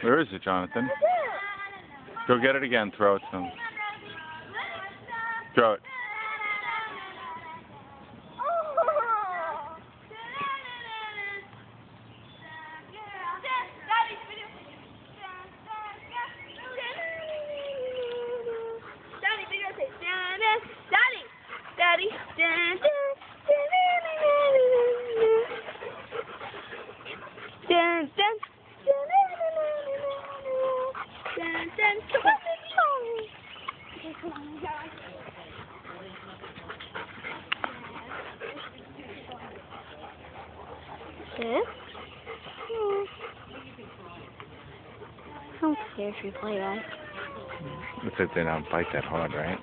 Where is it, Jonathan? Go get it again. Throw it to him. Throw it. Daddy, dun. Guys. This? I don't care if you play that. Looks like they don't bite that hard, right?